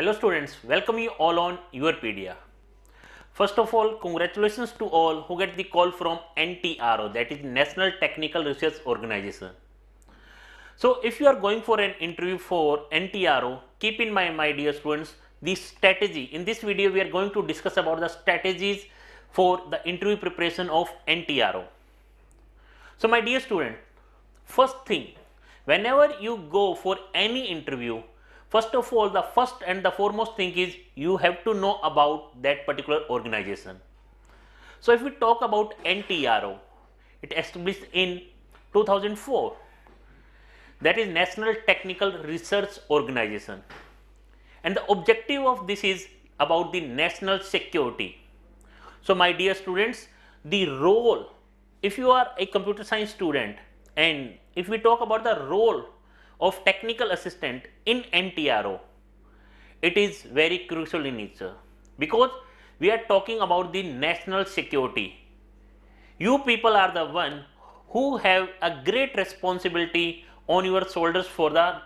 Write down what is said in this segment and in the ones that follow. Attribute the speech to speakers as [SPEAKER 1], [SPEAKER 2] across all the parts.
[SPEAKER 1] Hello students, welcome you all on Yourpedia. First of all, congratulations to all who get the call from NTRO that is National Technical Research Organization. So if you are going for an interview for NTRO, keep in mind my dear students the strategy. In this video we are going to discuss about the strategies for the interview preparation of NTRO. So my dear student, first thing, whenever you go for any interview, first of all the first and the foremost thing is you have to know about that particular organization. So if we talk about NTRO, it established in 2004 that is National Technical Research Organization and the objective of this is about the national security. So my dear students, the role if you are a computer science student and if we talk about the role of technical assistant in NTRO, it is very crucial in nature because we are talking about the national security. You people are the one who have a great responsibility on your shoulders for the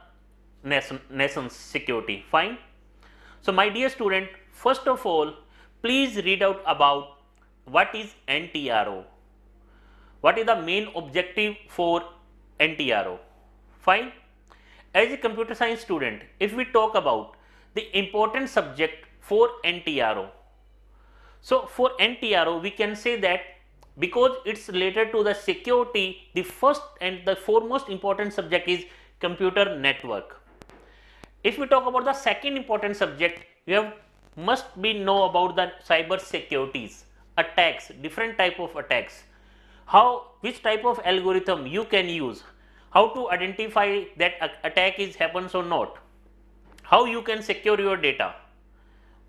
[SPEAKER 1] nation, nation's security. Fine. So my dear student, first of all, please read out about what is NTRO. What is the main objective for NTRO? Fine. As a computer science student, if we talk about the important subject for NTRO, so for NTRO, we can say that because it's related to the security, the first and the foremost important subject is computer network. If we talk about the second important subject, you have must be know about the cyber securities, attacks, different type of attacks, how which type of algorithm you can use, how to identify that attack is happens or not, how you can secure your data.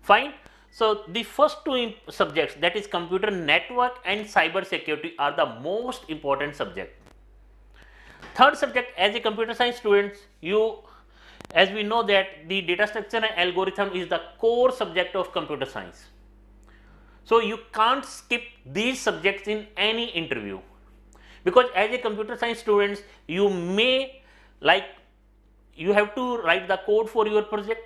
[SPEAKER 1] Fine. So, the first two subjects that is computer network and cyber security are the most important subject. Third subject as a computer science students you as we know that the data structure and algorithm is the core subject of computer science. So, you can't skip these subjects in any interview because as a computer science students you may like you have to write the code for your project.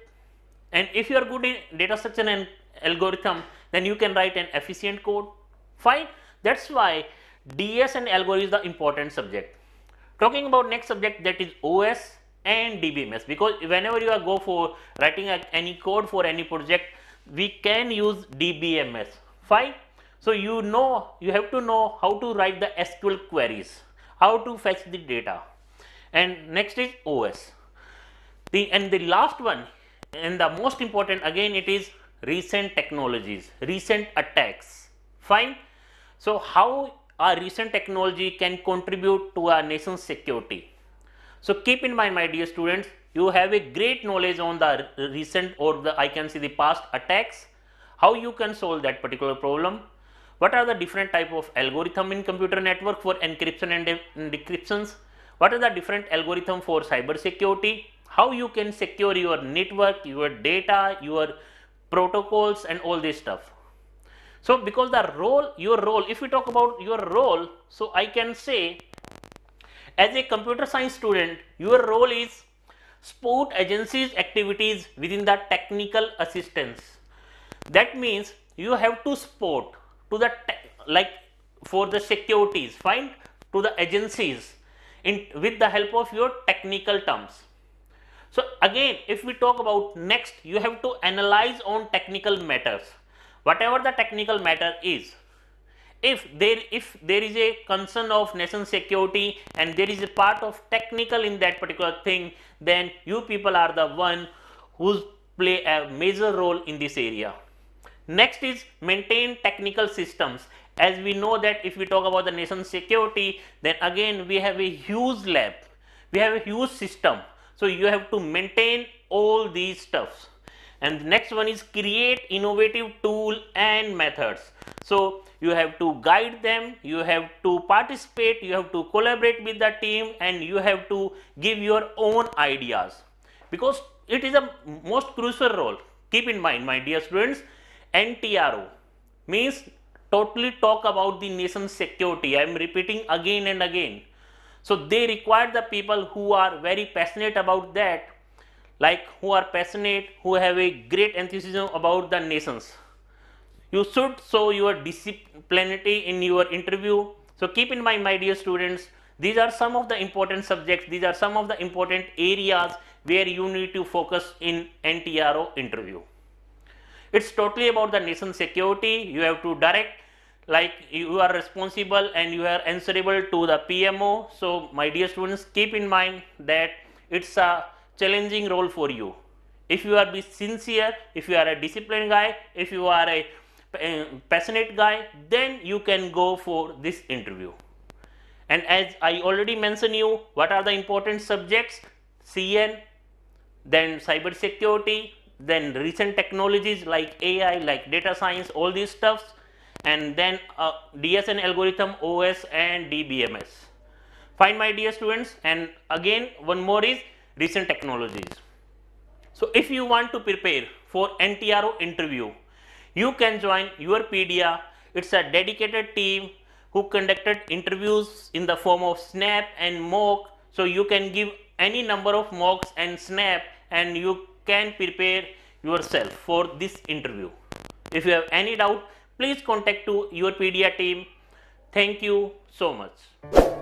[SPEAKER 1] And if you are good in data structure and algorithm then you can write an efficient code. Fine. That's why DS and algorithm is the important subject. Talking about next subject that is OS and DBMS because whenever you are go for writing any code for any project we can use DBMS fine so you know you have to know how to write the SQL queries how to fetch the data and next is OS the and the last one and the most important again it is recent technologies, recent attacks. Fine. So, how a recent technology can contribute to our nation's security. So, keep in mind my dear students, you have a great knowledge on the recent or the I can see the past attacks, how you can solve that particular problem, what are the different type of algorithm in computer network for encryption and decryptions, what are the different algorithm for cyber security, how you can secure your network, your data, your protocols and all this stuff. So, because the role your role if we talk about your role so I can say as a computer science student your role is support agencies activities within the technical assistance. That means you have to support to the like for the securities find to the agencies in with the help of your technical terms. So again if we talk about next you have to analyze on technical matters. Whatever the technical matter is if there if there is a concern of nation security and there is a part of technical in that particular thing then you people are the one who's play a major role in this area next is maintain technical systems. As we know that if we talk about the nation security then again we have a huge lab. We have a huge system. So, you have to maintain all these stuffs. And the next one is create innovative tool and methods. So, you have to guide them, you have to participate, you have to collaborate with the team and you have to give your own ideas. Because it is a most crucial role. Keep in mind my dear students NTRO means totally talk about the nation's security. I am repeating again and again so they require the people who are very passionate about that like who are passionate, who have a great enthusiasm about the nations. You should show your disciplinarity in your interview. So keep in mind, my dear students, these are some of the important subjects, these are some of the important areas where you need to focus in NTRO interview. It's totally about the nation security. You have to direct like you are responsible and you are answerable to the PMO. So my dear students, keep in mind that it's a challenging role for you. If you are be sincere, if you are a disciplined guy, if you are a eh, passionate guy, then you can go for this interview. And as I already mentioned you, what are the important subjects? CN, then cyber security, then recent technologies like AI, like data science, all these stuffs, and then uh, DS and algorithm, OS and DBMS. Fine my dear students and again one more is recent technologies. So if you want to prepare for NTRO interview, you can join YourPedia. It's a dedicated team who conducted interviews in the form of snap and mock. So you can give any number of mocks and snap and you can prepare yourself for this interview. If you have any doubt, please contact to YourPedia team. Thank you so much.